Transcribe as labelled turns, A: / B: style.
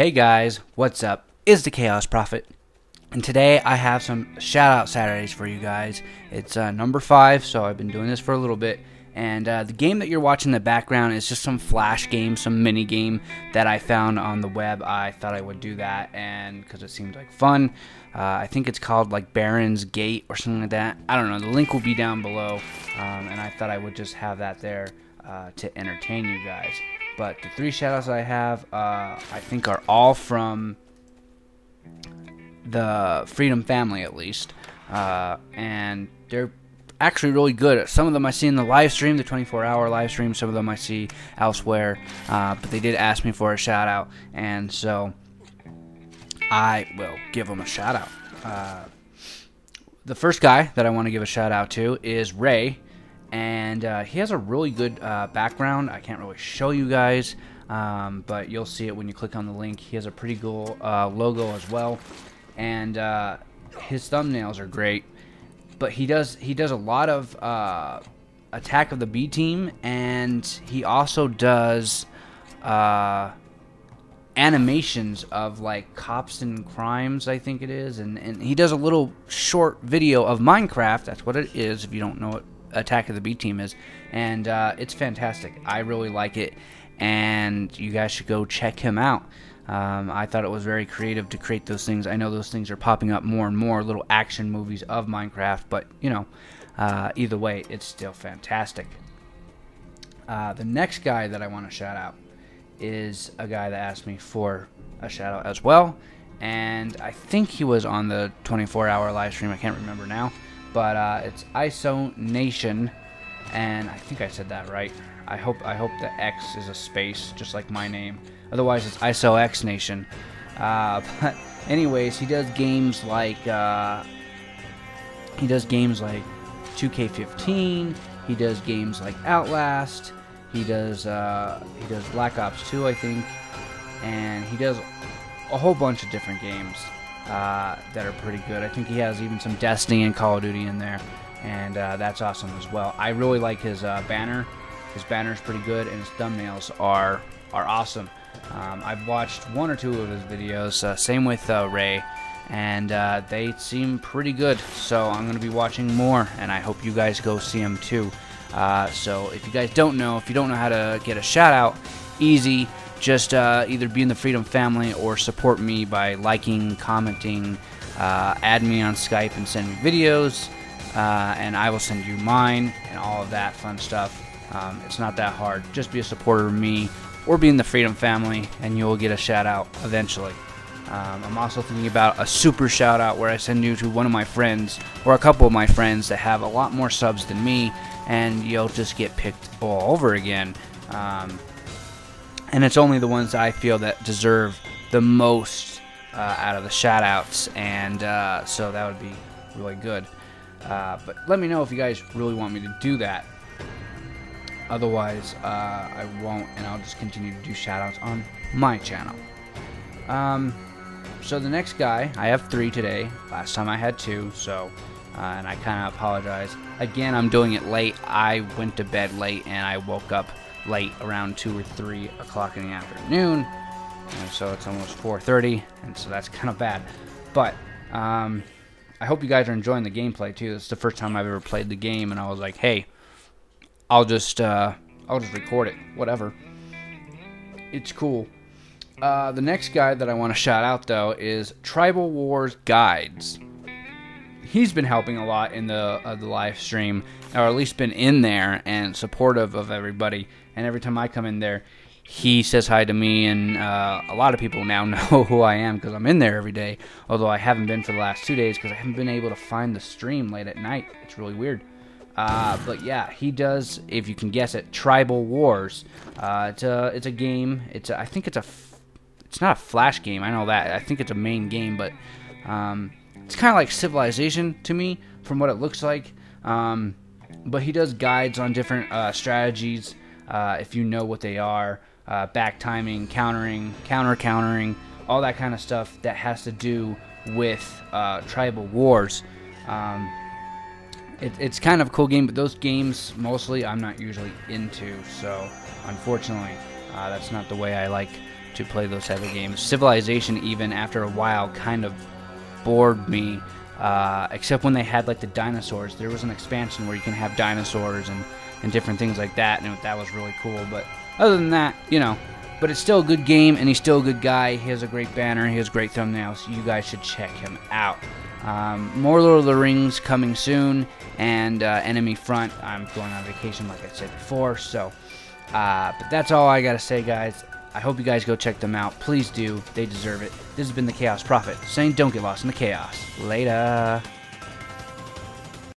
A: Hey guys, what's up? Is the Chaos Prophet, and today I have some shout out Saturdays for you guys. It's uh, number five, so I've been doing this for a little bit. And uh, the game that you're watching in the background is just some flash game, some mini game that I found on the web. I thought I would do that, and because it seemed like fun, uh, I think it's called like Baron's Gate or something like that. I don't know. The link will be down below, um, and I thought I would just have that there uh, to entertain you guys. But the three shoutouts I have, uh, I think, are all from the Freedom family, at least. Uh, and they're actually really good. Some of them I see in the live stream, the 24 hour live stream. Some of them I see elsewhere. Uh, but they did ask me for a shout out. And so I will give them a shout out. Uh, the first guy that I want to give a shout out to is Rey and uh, he has a really good uh, background. I can't really show you guys, um, but you'll see it when you click on the link. He has a pretty cool uh, logo as well, and uh, his thumbnails are great. But he does he does a lot of uh, Attack of the B Team, and he also does uh, animations of like cops and crimes i think it is and, and he does a little short video of minecraft that's what it is if you don't know it Attack of the B Team is, and uh, it's fantastic. I really like it, and you guys should go check him out. Um, I thought it was very creative to create those things. I know those things are popping up more and more, little action movies of Minecraft, but you know, uh, either way, it's still fantastic. Uh, the next guy that I want to shout out is a guy that asked me for a shout out as well, and I think he was on the 24 hour live stream. I can't remember now. But uh, it's ISO Nation, and I think I said that right. I hope I hope the X is a space, just like my name. Otherwise, it's ISO X Nation. Uh, but anyways, he does games like uh, he does games like 2K15. He does games like Outlast. He does uh, he does Black Ops 2, I think, and he does a whole bunch of different games uh, that are pretty good. I think he has even some Destiny and Call of Duty in there, and uh, that's awesome as well. I really like his uh, banner. His banner is pretty good, and his thumbnails are are awesome. Um, I've watched one or two of his videos. Uh, same with uh, Rey, and uh, they seem pretty good. So I'm going to be watching more, and I hope you guys go see him too. so if you guys don't know, if you don't know how to get a shout out, easy just uh, either be in the Freedom family or support me by liking, commenting, uh, add me on Skype and send me videos, uh, and I will send you mine and all of that fun stuff. Um, it's not that hard. Just be a supporter of me or be in the Freedom family, and you'll get a shout out eventually. Um, I'm also thinking about a super shout out where I send you to one of my friends or a couple of my friends that have a lot more subs than me, and you'll just get picked all over again. Um, and it's only the ones I feel that deserve the most uh, out of the shoutouts, and uh, so that would be really good. Uh, but let me know if you guys really want me to do that. Otherwise, uh, I won't, and I'll just continue to do shoutouts on my channel. Um, so the next guy, I have three today. Last time I had two, so uh, and I kind of apologize. Again, I'm doing it late. I went to bed late, and I woke up late around 2 or 3 o'clock in the afternoon. And so it's almost 4.30, and so that's kind of bad. But um, I hope you guys are enjoying the gameplay too. It's the first time I've ever played the game, and I was like, hey, I'll just, uh, I'll just record it. Whatever. It's cool. Uh, the next guy that I want to shout out, though, is Tribal Wars Guides he's been helping a lot in the uh, the live stream, or at least been in there and supportive of everybody. And every time I come in there, he says hi to me, and uh, a lot of people now know who I am because I'm in there every day. Although I haven't been for the last two days because I haven't been able to find the stream late at night. It's really weird. Uh, but yeah, he does. If you can guess it, Tribal Wars. Uh, it's a it's a game. It's a, I think it's a it's not a flash game. I know that. I think it's a main game, but um, it's kind of like Civilization to me, from what it looks like. Um, but he does guides on different uh, strategies uh, if you know what they are. Uh, back timing, countering, counter countering, all that kind of stuff that has to do with uh, tribal wars. Um, it, it's kind of a cool game, but those games mostly I'm not usually into. So unfortunately, uh, that's not the way I like to play those type of games. Civilization, even after a while, kind of bored me. Uh, except when they had like the dinosaurs, there was an expansion where you can have dinosaurs and, and different things like that, and that was really cool. But other than that, you know, but it's still a good game, and he's still a good guy. He has a great banner, he has great thumbnails. You guys should check him out. Um, more Lord of the Rings coming soon, and uh, Enemy Front. I'm going on vacation, like I said before. So, uh, but that's all I gotta say, guys. I hope you guys go check them out. Please do. They deserve it. This has been the Chaos Prophet saying don't get lost in the chaos. Later.